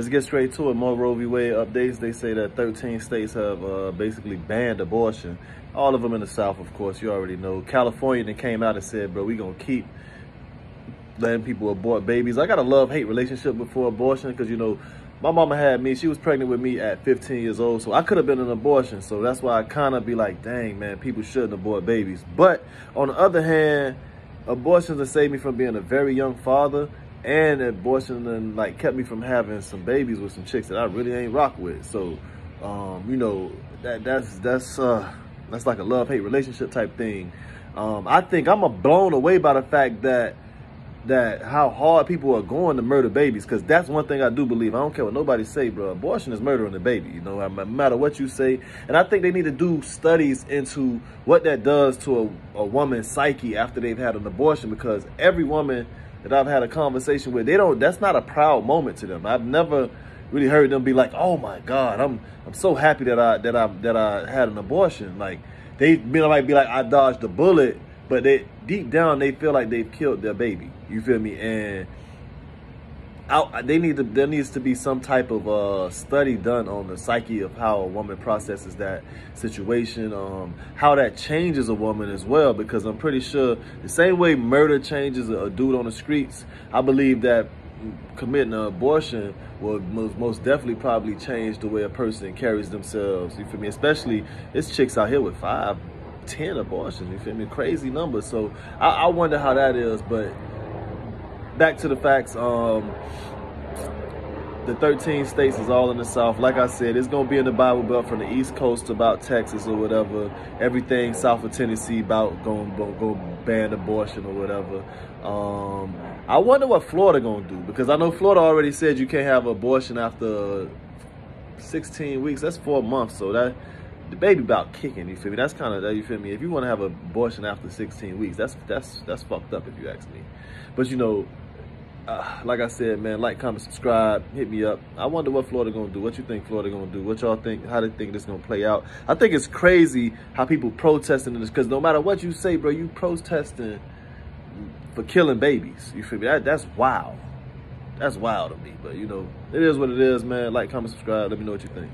let's get straight to it. More Roe v. Wade updates. They say that 13 states have uh, basically banned abortion. All of them in the South, of course. You already know. California then came out and said, bro, we going to keep letting people abort babies. I got a love-hate relationship before abortion because, you know, my mama had me. She was pregnant with me at 15 years old, so I could have been an abortion. So that's why I kind of be like, dang, man, people shouldn't abort babies. But on the other hand, abortions have saved me from being a very young father and abortion and like kept me from having some babies with some chicks that I really ain't rock with. So, um, you know, that that's that's uh that's like a love hate relationship type thing. Um, I think I'm blown away by the fact that that how hard people are going to murder babies because that's one thing I do believe. I don't care what nobody say, bro. Abortion is murdering the baby. You know, no matter what you say. And I think they need to do studies into what that does to a, a woman's psyche after they've had an abortion because every woman that I've had a conversation with, they don't. That's not a proud moment to them. I've never really heard them be like, "Oh my God, I'm I'm so happy that I that I that I had an abortion." Like they might be like, "I dodged a bullet," but they deep down they feel like they've killed their baby. You feel me? And I, they need to there needs to be some type of uh, study done on the psyche of how a woman processes that situation, um, how that changes a woman as well. Because I'm pretty sure the same way murder changes a, a dude on the streets, I believe that committing an abortion will most, most definitely probably change the way a person carries themselves. You feel me? Especially this chicks out here with five, ten abortions. You feel me? Crazy numbers. So I, I wonder how that is, but back to the facts. Um, the 13 states is all in the South. Like I said, it's gonna be in the Bible Belt from the East Coast to about Texas or whatever. Everything south of Tennessee about going go, go ban abortion or whatever. Um, I wonder what Florida gonna do because I know Florida already said you can't have abortion after 16 weeks. That's four months, so that the baby about kicking. You feel me? That's kind of that. You feel me? If you want to have an abortion after 16 weeks, that's that's that's fucked up if you ask me. But you know, uh, like I said, man, like, comment, subscribe, hit me up. I wonder what Florida gonna do. What you think Florida gonna do? What y'all think? How they think this gonna play out? I think it's crazy how people protesting this because no matter what you say, bro, you protesting for killing babies. You feel me? That, that's wild. That's wild to me. But you know, it is what it is, man. Like, comment, subscribe. Let me know what you think.